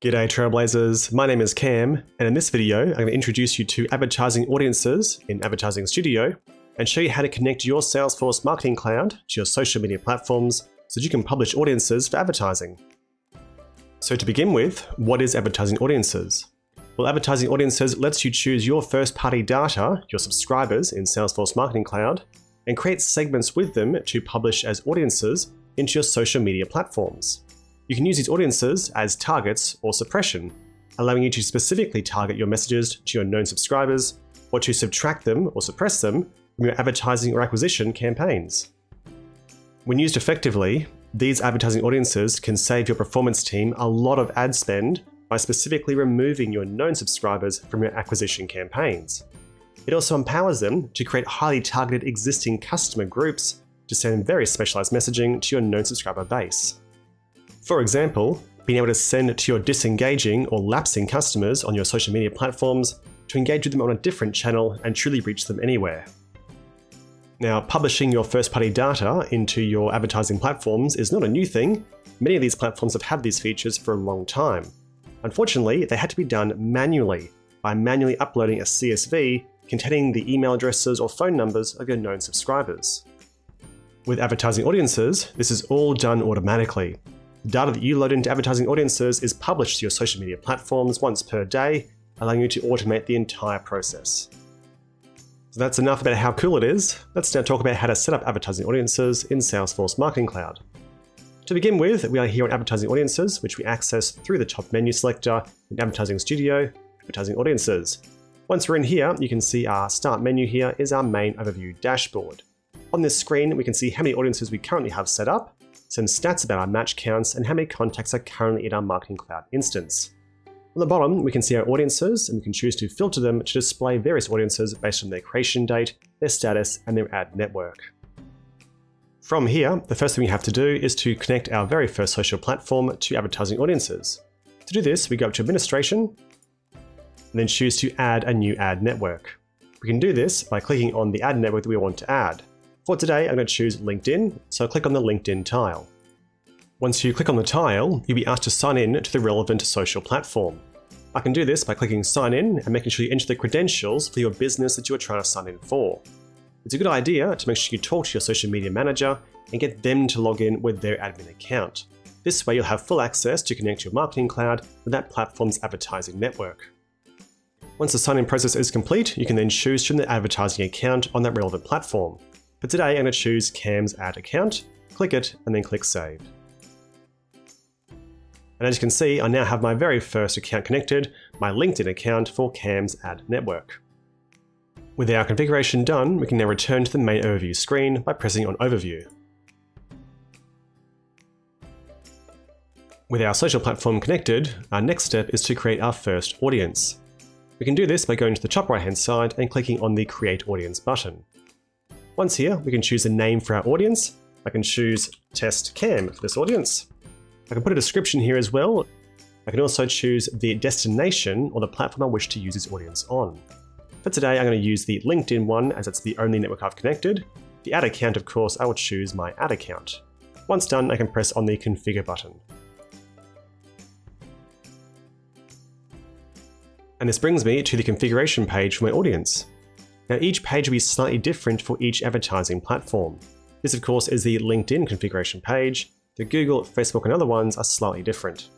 G'day Trailblazers, my name is Cam, and in this video I'm going to introduce you to advertising audiences in Advertising Studio and show you how to connect your Salesforce Marketing Cloud to your social media platforms so that you can publish audiences for advertising. So to begin with, what is advertising audiences? Well, advertising audiences lets you choose your first-party data, your subscribers in Salesforce Marketing Cloud, and create segments with them to publish as audiences into your social media platforms. You can use these audiences as targets or suppression, allowing you to specifically target your messages to your known subscribers or to subtract them or suppress them from your advertising or acquisition campaigns. When used effectively, these advertising audiences can save your performance team a lot of ad spend by specifically removing your known subscribers from your acquisition campaigns. It also empowers them to create highly targeted existing customer groups to send very specialized messaging to your known subscriber base. For example, being able to send to your disengaging or lapsing customers on your social media platforms to engage with them on a different channel and truly reach them anywhere. Now, publishing your first party data into your advertising platforms is not a new thing. Many of these platforms have had these features for a long time. Unfortunately, they had to be done manually by manually uploading a CSV containing the email addresses or phone numbers of your known subscribers. With advertising audiences, this is all done automatically, Data that you load into advertising audiences is published to your social media platforms once per day, allowing you to automate the entire process. So that's enough about how cool it is. Let's now talk about how to set up advertising audiences in Salesforce Marketing Cloud. To begin with, we are here on Advertising Audiences, which we access through the top menu selector in Advertising Studio, Advertising Audiences. Once we're in here, you can see our Start menu here is our main overview dashboard. On this screen, we can see how many audiences we currently have set up, some stats about our match counts, and how many contacts are currently in our Marketing Cloud instance. On the bottom, we can see our audiences, and we can choose to filter them to display various audiences based on their creation date, their status, and their ad network. From here, the first thing we have to do is to connect our very first social platform to advertising audiences. To do this, we go up to Administration, and then choose to add a new ad network. We can do this by clicking on the ad network that we want to add. For today, I'm going to choose LinkedIn, so click on the LinkedIn tile. Once you click on the tile, you'll be asked to sign in to the relevant social platform. I can do this by clicking sign in and making sure you enter the credentials for your business that you are trying to sign in for. It's a good idea to make sure you talk to your social media manager and get them to log in with their admin account. This way you'll have full access to connect your marketing cloud with that platform's advertising network. Once the sign-in process is complete, you can then choose from the advertising account on that relevant platform. For today, I'm going to choose Cam's ad account, click it, and then click Save. And as you can see, I now have my very first account connected, my LinkedIn account for Cam's ad network. With our configuration done, we can now return to the main overview screen by pressing on Overview. With our social platform connected, our next step is to create our first audience. We can do this by going to the top right hand side and clicking on the Create Audience button. Once here, we can choose a name for our audience. I can choose Test Cam for this audience. I can put a description here as well. I can also choose the destination or the platform I wish to use this audience on. For today, I'm going to use the LinkedIn one as it's the only network I've connected. The ad account, of course, I will choose my ad account. Once done, I can press on the configure button. And this brings me to the configuration page for my audience. Now each page will be slightly different for each advertising platform. This of course is the LinkedIn configuration page. The Google, Facebook and other ones are slightly different.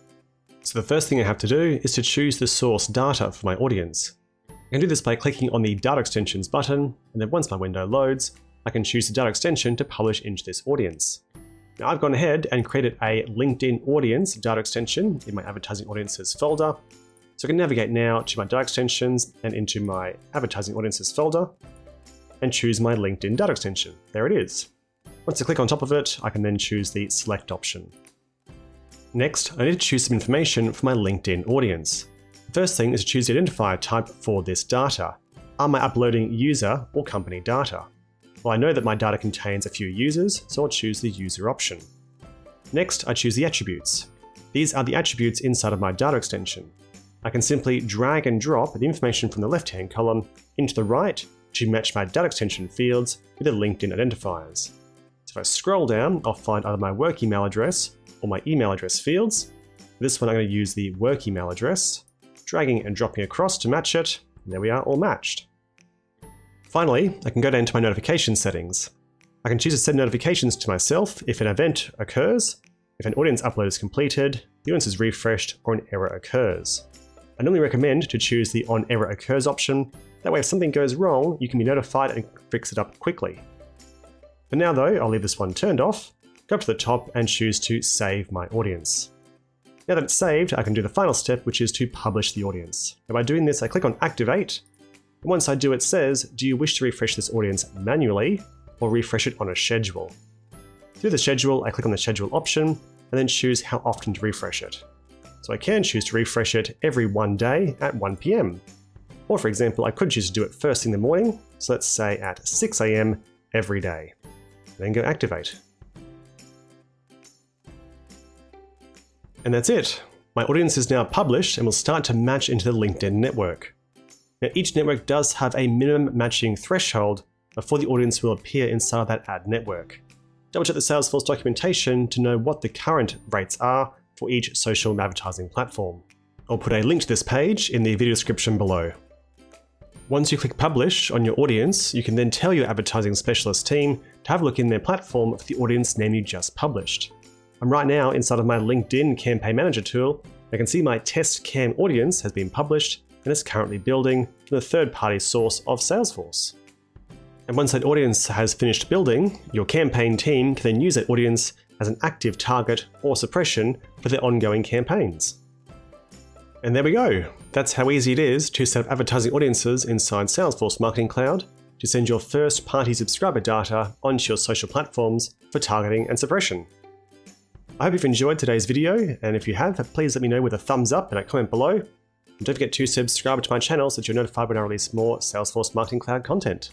So the first thing I have to do is to choose the source data for my audience. I can do this by clicking on the Data Extensions button, and then once my window loads, I can choose the data extension to publish into this audience. Now I've gone ahead and created a LinkedIn audience data extension in my advertising audiences folder, so I can navigate now to my data extensions and into my advertising audiences folder and choose my LinkedIn data extension. There it is. Once I click on top of it, I can then choose the select option. Next, I need to choose some information for my LinkedIn audience. The first thing is to choose the identifier type for this data. Am I uploading user or company data? Well, I know that my data contains a few users, so I'll choose the user option. Next, I choose the attributes. These are the attributes inside of my data extension. I can simply drag and drop the information from the left-hand column into the right to match my data extension fields with the LinkedIn identifiers. So if I scroll down, I'll find either my work email address or my email address fields. For this one, I'm going to use the work email address, dragging and dropping across to match it, and there we are, all matched. Finally, I can go down to my notification settings. I can choose to send notifications to myself if an event occurs, if an audience upload is completed, the audience is refreshed, or an error occurs. I normally recommend to choose the on error occurs option, that way if something goes wrong, you can be notified and fix it up quickly. For now though, I'll leave this one turned off, go up to the top and choose to save my audience. Now that it's saved, I can do the final step, which is to publish the audience. By doing this, I click on activate, and once I do, it says, do you wish to refresh this audience manually or refresh it on a schedule? Through the schedule, I click on the schedule option and then choose how often to refresh it. So I can choose to refresh it every one day at 1 p.m. Or for example, I could choose to do it first thing in the morning, so let's say at 6 a.m. every day. Then go activate. And that's it. My audience is now published and will start to match into the LinkedIn network. Now each network does have a minimum matching threshold before the audience will appear inside that ad network. Double check the Salesforce documentation to know what the current rates are for each social advertising platform. I'll put a link to this page in the video description below. Once you click publish on your audience, you can then tell your advertising specialist team to have a look in their platform for the audience name you just published. I'm right now inside of my LinkedIn Campaign Manager tool. I can see my test cam audience has been published and is currently building from the third-party source of Salesforce. And once that audience has finished building, your campaign team can then use that audience as an active target or suppression for their ongoing campaigns. And there we go. That's how easy it is to set up advertising audiences inside Salesforce Marketing Cloud to send your first party subscriber data onto your social platforms for targeting and suppression. I hope you've enjoyed today's video, and if you have, please let me know with a thumbs up and a comment below. And don't forget to subscribe to my channel so that you're notified when I release more Salesforce Marketing Cloud content.